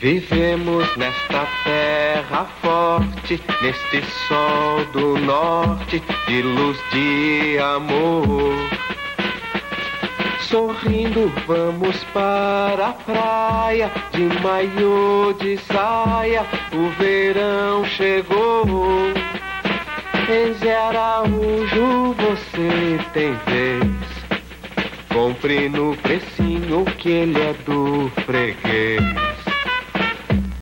Vivemos nesta terra forte, neste sol do norte, de luz de amor. Sorrindo vamos para a praia, de maiô de saia, o verão chegou. Em Zé Araújo você tem vez. Compre no precinho que ele é do freguês.